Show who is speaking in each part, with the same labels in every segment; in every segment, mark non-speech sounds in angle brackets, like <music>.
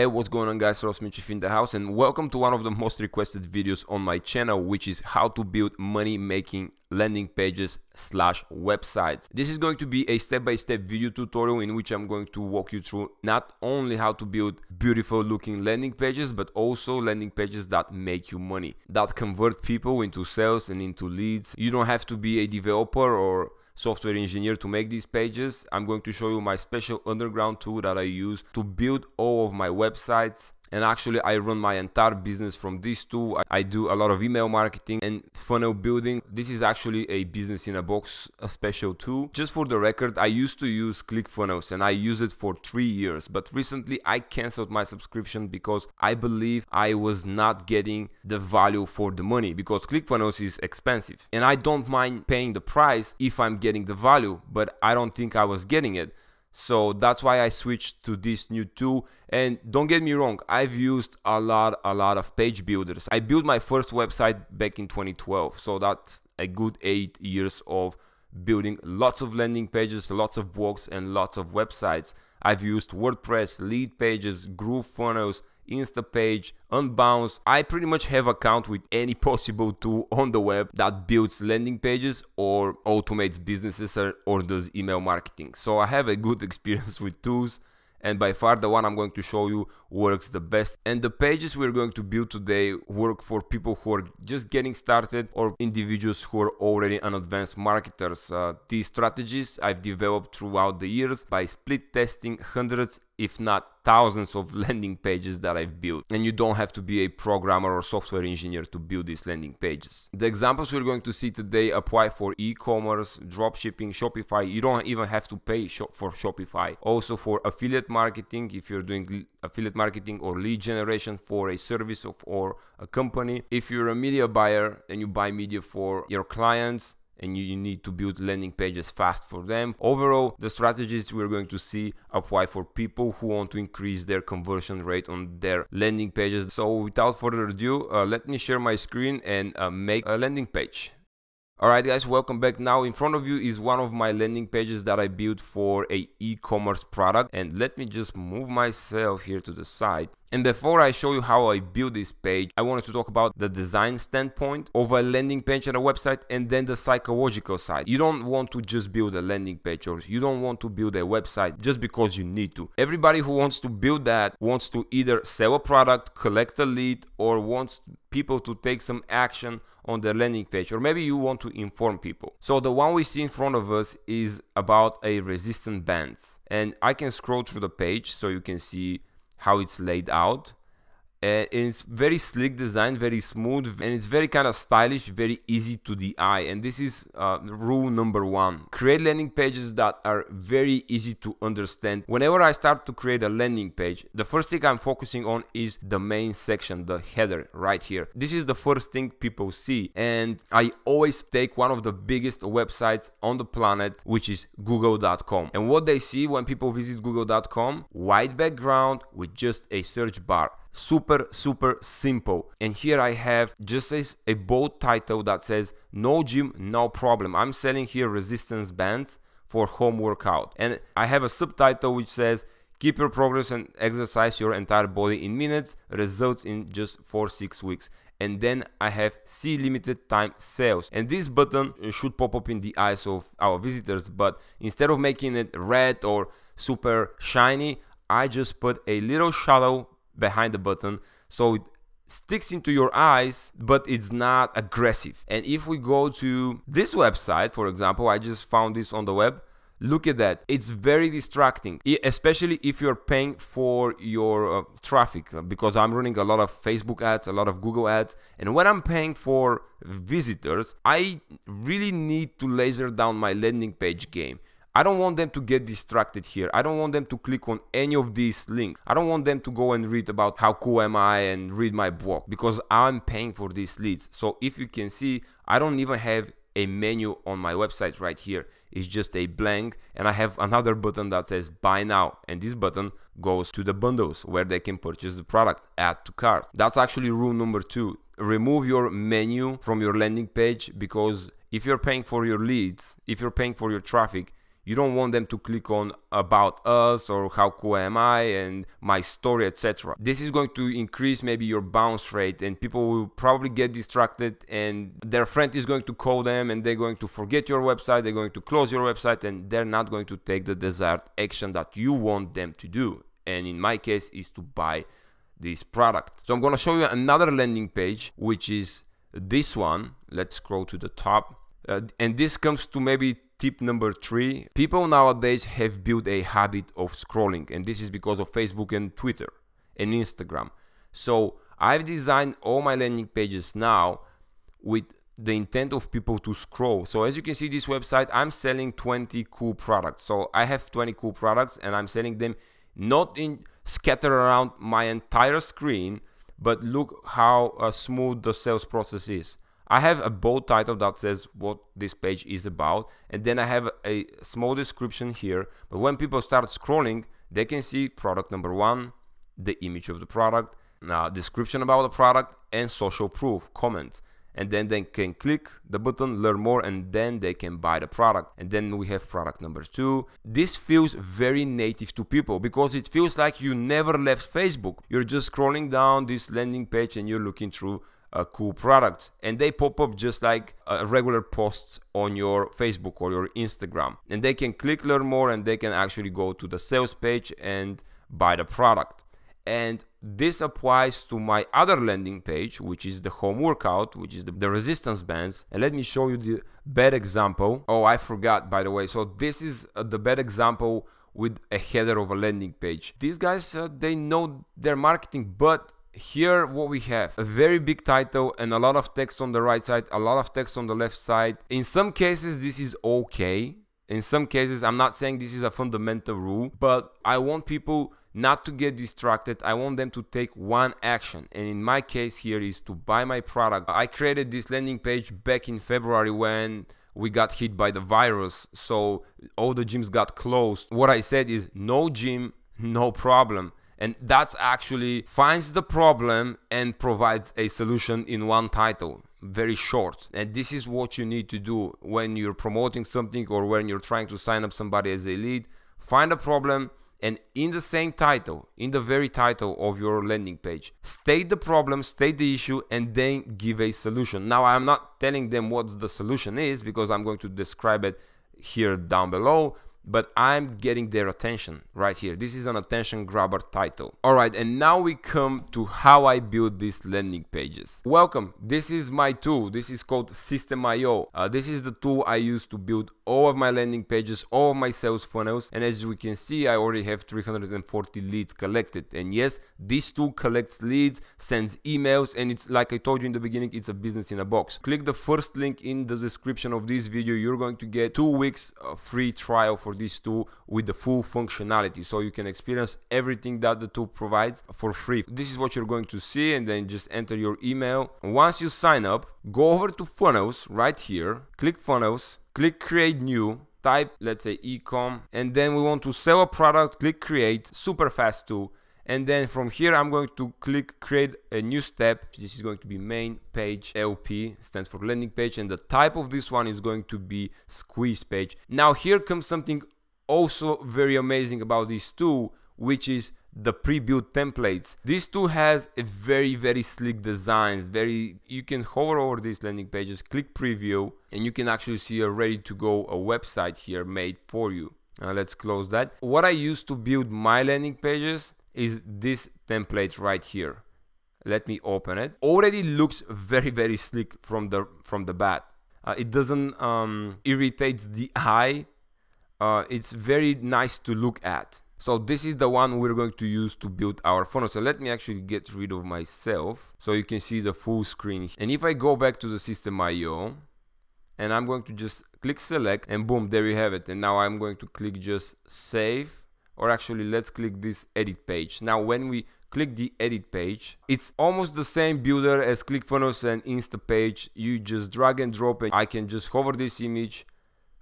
Speaker 1: Hey, what's going on guys, Ross Minchev in the house and welcome to one of the most requested videos on my channel which is how to build money making landing pages slash websites. This is going to be a step-by-step -step video tutorial in which I'm going to walk you through not only how to build beautiful looking landing pages but also landing pages that make you money, that convert people into sales and into leads. You don't have to be a developer or software engineer to make these pages. I'm going to show you my special underground tool that I use to build all of my websites and actually I run my entire business from this tool. I do a lot of email marketing and funnel building. This is actually a business in a box, a special tool. Just for the record, I used to use ClickFunnels and I used it for three years, but recently I canceled my subscription because I believe I was not getting the value for the money because ClickFunnels is expensive and I don't mind paying the price if I'm getting the value, but I don't think I was getting it. So that's why I switched to this new tool. And don't get me wrong, I've used a lot, a lot of page builders. I built my first website back in 2012. So that's a good eight years of building lots of landing pages, lots of blogs, and lots of websites. I've used WordPress, lead pages, Leadpages, GrooveFunnels, Instapage, Unbounce. I pretty much have account with any possible tool on the web that builds landing pages or automates businesses or, or does email marketing. So I have a good <laughs> experience with tools and by far the one I'm going to show you works the best. And the pages we're going to build today work for people who are just getting started or individuals who are already an advanced marketers. Uh, these strategies I've developed throughout the years by split testing hundreds if not thousands of <laughs> landing pages that I've built. And you don't have to be a programmer or software engineer to build these landing pages. The examples we're going to see today apply for e-commerce, dropshipping, Shopify. You don't even have to pay for Shopify. Also for affiliate marketing, if you're doing affiliate marketing or lead generation for a service of, or a company. If you're a media buyer and you buy media for your clients, and you, you need to build landing pages fast for them. Overall, the strategies we're going to see apply for people who want to increase their conversion rate on their landing pages. So without further ado, uh, let me share my screen and uh, make a landing page. Alright guys, welcome back. Now in front of you is one of my landing pages that I built for a e-commerce product and let me just move myself here to the side and before I show you how I build this page, I wanted to talk about the design standpoint of a landing page and a website and then the psychological side. You don't want to just build a landing page or you don't want to build a website just because you need to. Everybody who wants to build that wants to either sell a product, collect a lead, or wants people to take some action on their landing page or maybe you want to inform people. So the one we see in front of us is about a resistant bands and I can scroll through the page so you can see how it's laid out uh, it's very slick design very smooth and it's very kind of stylish very easy to the eye. And this is uh, rule number one. Create landing pages that are very easy to understand. Whenever i start to create a landing page the first thing i'm focusing on is the main section the header right here. This is the first thing people see. And i always take one of the biggest websites on the planet which is google.com and what they see when people visit google.com white background with just a search bar super super simple. And here I have just a, a bold title that says no gym no problem. I'm selling here resistance bands for home workout. And I have a subtitle which says keep your progress and exercise your entire body in minutes results in just 4-6 weeks. And then I have see limited time sales. And this button should pop up in the eyes of our visitors but instead of making it red or super shiny I just put a little shadow behind the button. So it sticks into your eyes but it's not aggressive. And if we go to this website for example i just found this on the web. Look at that. It's very distracting especially if you're paying for your uh, traffic uh, because i'm running a lot of facebook ads a lot of google ads. And when i'm paying for visitors i really need to laser down my landing page game I don't want them to get distracted here. I don't want them to click on any of these links. I don't want them to go and read about how cool am I and read my blog because I'm paying for these leads. So if you can see, I don't even have a menu on my website right here. It's just a blank and I have another button that says buy now and this button goes to the bundles where they can purchase the product, add to cart. That's actually rule number two. Remove your menu from your landing page because if you're paying for your leads, if you're paying for your traffic, you don't want them to click on about us or how cool am I and my story, etc. This is going to increase maybe your bounce rate and people will probably get distracted and their friend is going to call them and they're going to forget your website, they're going to close your website and they're not going to take the desired action that you want them to do. And in my case is to buy this product. So I'm going to show you another landing page, which is this one. Let's scroll to the top. Uh, and this comes to maybe Tip number three, people nowadays have built a habit of scrolling and this is because of Facebook and Twitter and Instagram. So I've designed all my landing pages now with the intent of people to scroll. So as you can see this website, I'm selling 20 cool products. So I have 20 cool products and I'm selling them not in scattered around my entire screen, but look how uh, smooth the sales process is. I have a bold title that says what this page is about and then I have a small description here but when people start scrolling they can see product number one the image of the product now description about the product and social proof comments. And then they can click the button learn more and then they can buy the product. And then we have product number two. This feels very native to people because it feels like you never left facebook. You're just scrolling down this landing page and you're looking through a cool product and they pop up just like a regular posts on your Facebook or your Instagram. And they can click learn more and they can actually go to the sales page and buy the product. And this applies to my other landing page which is the home workout which is the, the, resistance bands. And let me show you the bad example. Oh i forgot by the way. So this is uh, the bad example with a header of a landing page. These guys uh, they know their marketing but here what we have a very big title and a lot of text on the right side a lot of text on the left side. In some cases this is okay. In some cases i'm not saying this is a fundamental rule but i want people not to get distracted. I want them to take one action. And in my case here is to buy my product. I created this landing page back in february when we got hit by the virus. So all the gyms got closed. What i said is no gym no problem and that's actually finds the problem and provides a solution in one title very short. And this is what you need to do when you're promoting something or when you're trying to sign up somebody as a lead. Find a problem and in the same title in the very title of your landing page state the problem state the issue and then give a solution. Now i'm not telling them what the solution is because i'm going to describe it here down below but I'm getting their attention right here. This is an attention grabber title. All right, and now we come to how I build these landing pages. Welcome, this is my tool. This is called Systeme.io. Uh, this is the tool I use to build all of my landing pages, all of my sales funnels. And as we can see, I already have 340 leads collected. And yes, this tool collects leads, sends emails, and it's like I told you in the beginning, it's a business in a box. Click the first link in the description of this video. You're going to get two weeks free trial for this two with the full functionality. So you can experience everything that the tool provides for free. This is what you're going to see and then just enter your email. Once you sign up go over to funnels right here. Click funnels. Click create new. Type let's say ecom. And then we want to sell a product. Click create. Super fast tool and then from here I'm going to click create a new step. This is going to be main page LP stands for landing page. And the type of this one is going to be squeeze page. Now here comes something also very amazing about this tool which is the pre-built templates. This tool has a very very slick designs very you can hover over these landing pages click preview and you can actually see a ready to go a website here made for you. Let's close that. What i use to build my landing pages is this template right here. Let me open it. Already looks very very slick from the from the bat. Uh, it doesn't um, irritate the eye. Uh, it's very nice to look at. So this is the one we're going to use to build our funnel so let me actually get rid of myself so you can see the full screen. And if I go back to the Systeme IO and I'm going to just click select and boom there you have it. And now I'm going to click just save or actually let's click this edit page. Now when we click the edit page it's almost the same builder as ClickFunnels and Instapage you just drag and drop it. I can just hover this image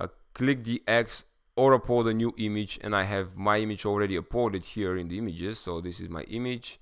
Speaker 1: uh, click the X or upload a new image and I have my image already uploaded here in the images. So this is my image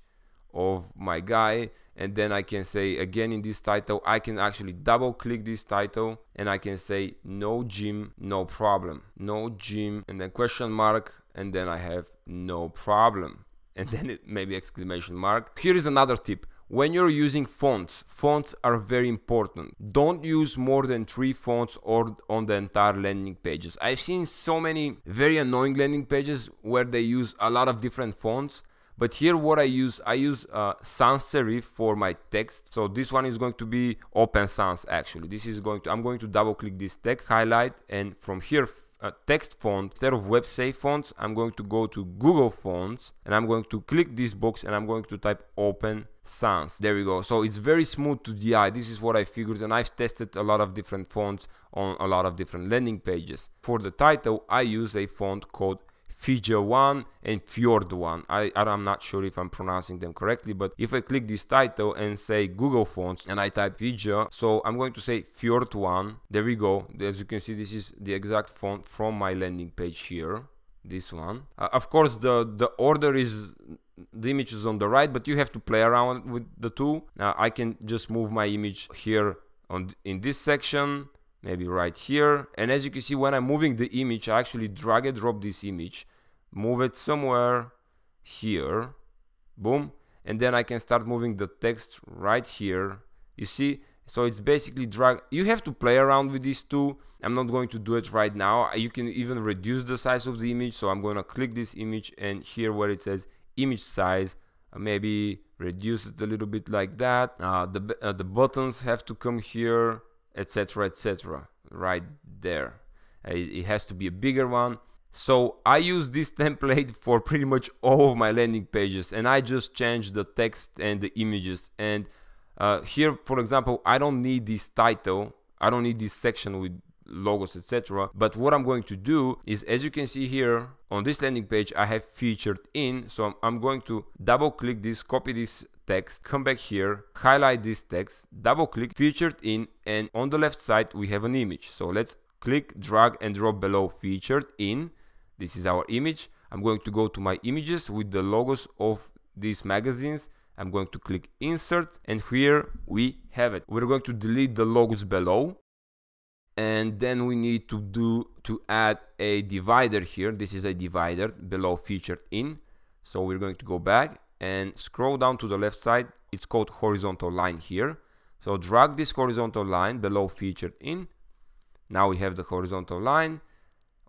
Speaker 1: of my guy. And then I can say again in this title I can actually double click this title and I can say no gym no problem. No gym. And then question mark and then I have no problem and then it maybe exclamation mark here is another tip when you're using fonts, fonts are very important. Don't use more than three fonts or on the entire landing pages. I've seen so many very annoying landing pages where they use a lot of different fonts. But here what I use, I use uh, sans serif for my text. So this one is going to be open sans actually. This is going to, I'm going to double click this text, highlight, and from here uh, text font instead of WebSafe fonts I'm going to go to Google Fonts and I'm going to click this box and I'm going to type open sans. There we go. So it's very smooth to the eye this is what I figured and I've tested a lot of different fonts on a lot of different landing pages. For the title I use a font called Fjalla 1 and Fjord 1. I, I'm not sure if I'm pronouncing them correctly, but if I click this title and say Google Fonts and I type Fjalla, so I'm going to say Fjord 1. There we go. As you can see, this is the exact font from my landing page here. This one. Uh, of course, the, the order is the image is on the right, but you have to play around with the two. Now I can just move my image here on in this section maybe right here and as you can see when I'm moving the image I actually drag and drop this image move it somewhere here boom and then I can start moving the text right here you see? So it's basically drag you have to play around with these two I'm not going to do it right now. You can even reduce the size of the image so I'm going to click this image and here where it says image size uh, maybe reduce it a little bit like that. Uh, the, uh, the buttons have to come here etc etc right there. Uh, it has to be a bigger one so I use this <laughs> template for pretty much all of my landing pages and I just change the text and the images. And uh, here for example I don't need this title I don't need this section with logos etc but what I'm going to do is as you can see here on this landing page I have featured in so I'm going to double click this copy this text come back here highlight this text double click featured in and on the left side we have an image. So let's click drag and drop below featured in this is our image. I'm going to go to my images with the logos of these magazines. I'm going to click insert and here we have it. We're going to delete the logos below. And then we need to do to add a divider here. This is a divider below featured in. So we're going to go back and scroll down to the left side. It's called horizontal line here. So drag this horizontal line below featured in. Now we have the horizontal line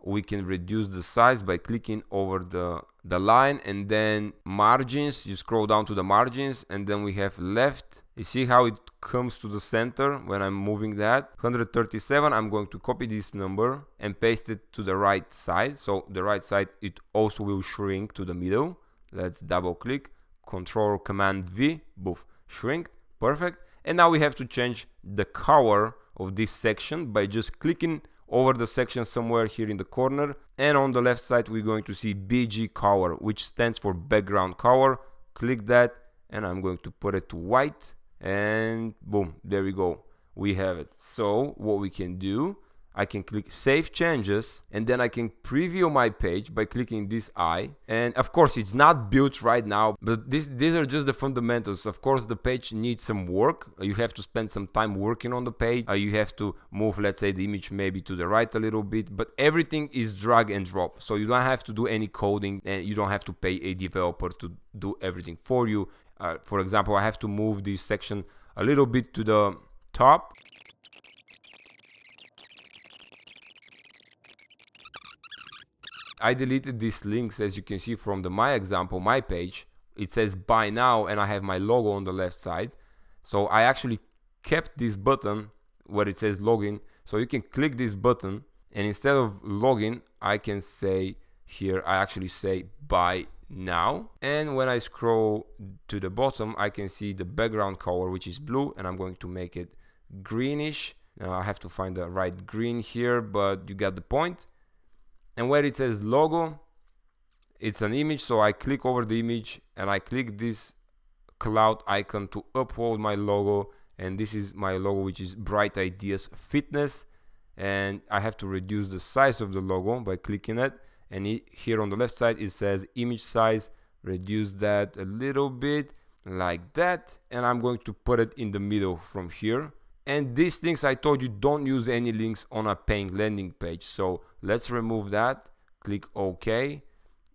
Speaker 1: we can reduce the size by clicking over the the line and then margins you scroll down to the margins and then we have left. You see how it comes to the center when I'm moving that? 137 I'm going to copy this number and paste it to the right side. So the right side it also will shrink to the middle. Let's double click control command V boof shrink perfect. And now we have to change the color of this section by just clicking over the section somewhere here in the corner. And on the left side we're going to see BG color which stands for background color click that and I'm going to put it to white and boom there we go. We have it. So what we can do I can click save changes and then I can preview my page by clicking this eye. And of course it's not built right now but this, these are just the fundamentals. Of course the page needs some work. You have to spend some time working on the page. Uh, you have to move let's say the image maybe to the right a little bit but everything is drag and drop. So you don't have to do any coding and you don't have to pay a developer to do everything for you. Uh, for example I have to move this section a little bit to the top I deleted these links as you can see from the my example, my page. It says buy now and I have my logo on the left side. So I actually kept this button where it says login. So you can click this button and instead of login, I can say here, I actually say buy now. And when I scroll to the bottom, I can see the background color, which is blue, and I'm going to make it greenish. Now I have to find the right green here, but you get the point and where it says logo it's an image so I click over the image and I click this cloud icon to upload my logo. And this is my logo which is bright ideas fitness. And I have to reduce the size of the logo by clicking it. And it, here on the left side it says image size reduce that a little bit like that. And I'm going to put it in the middle from here and these things I told you don't use any links on a paying landing page. So let's remove that click OK.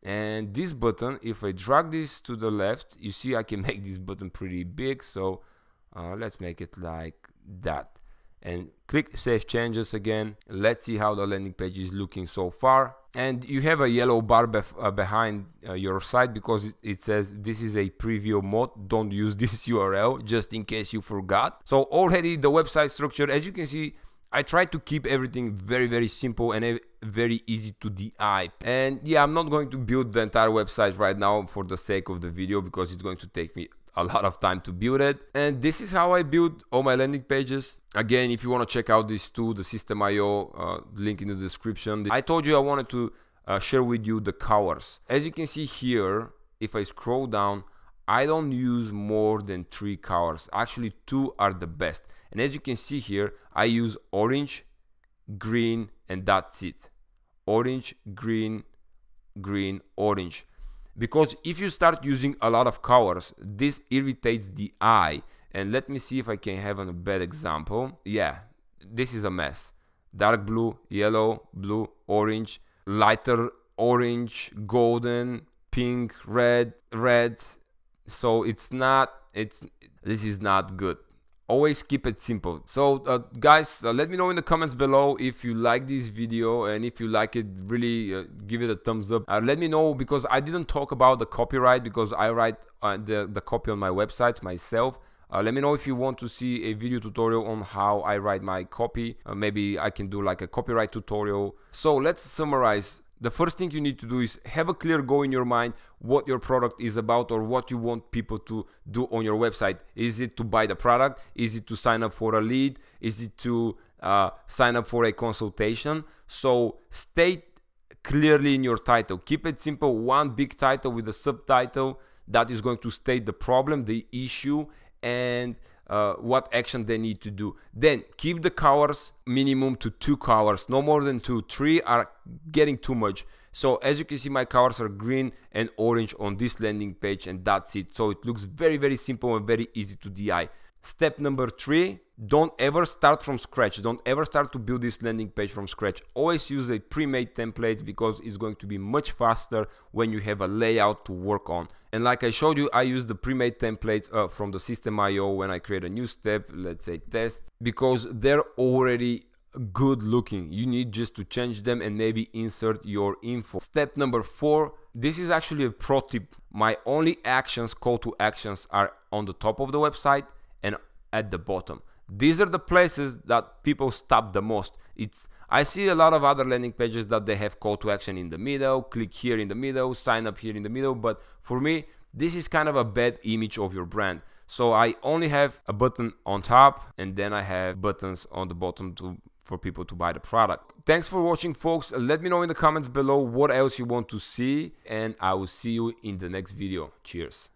Speaker 1: And this button if I drag this to the left you see I can <laughs> make this button pretty big. So uh, let's make it like that. And click save changes again. Let's see how the landing page is looking so far. And you have a yellow bar bef uh, behind uh, your site because it, it, says this is a preview mode. Don't use <laughs> this url just in case you forgot. So already the website structure as you can see I try to keep everything very very simple and very easy to the eye and yeah I'm not going to build the entire website right now for the sake of the video because it's going to take me a lot of time to build it. And this is how I build all my landing pages. Again if you want to check out this tool the Systeme.io uh, link in the description. I told you I wanted to uh, share with you the colors. As you can see here if I scroll down I don't use more than three colors. Actually two are the best. And as you can see here I use orange green and that's it. Orange green green orange because if you start using a lot of colors this irritates the eye. And let me see if I can have a bad example. Yeah this is a mess. Dark blue yellow blue orange lighter orange golden pink red red. So it's not it's this is not good always keep it simple so uh, guys uh, let me know in the comments below if you like this video and if you like it really uh, give it a thumbs up uh, let me know because i didn't talk about the copyright because i write uh, the, the copy on my websites myself uh, let me know if you want to see a video tutorial on how I write my copy. maybe I can do like a copyright tutorial. So let's summarize the first thing you need to do is have a clear goal in your mind what your product is about or what you want people to do on your website. Is it to buy the product? Is it to sign up for a lead? Is it to uh, sign up for a consultation? So state clearly in your title. Keep it simple. One big title with a subtitle that is going to state the problem the issue and uh, what action they need to do. Then keep the colors minimum to two colors, no more than two. Three are getting too much. So as you can see, my colors are green and orange on this landing page and that's it. So it looks very, very simple and very easy to DI. Step number three, don't ever start from scratch. Don't ever start to build this landing page from scratch. Always use a pre-made template because it's going to be much faster when you have a layout to work on. And like I showed you, I use the pre-made templates uh, from the Systeme.io when I create a new step, let's say test, because they're already good looking. You need just to change them and maybe insert your info. Step number four, this is actually a pro tip. My only actions, call to actions are on the top of the website at the bottom. These are the places that people stop the most. It's I see a lot of other landing pages that they have call to action in the middle, click here in the middle, sign up here in the middle, but for me, this is kind of a bad image of your brand. So I only have a button on top and then I have buttons on the bottom to for people to buy the product. Thanks for watching folks. Let me know in the comments below what else you want to see and I will see you in the next video. Cheers.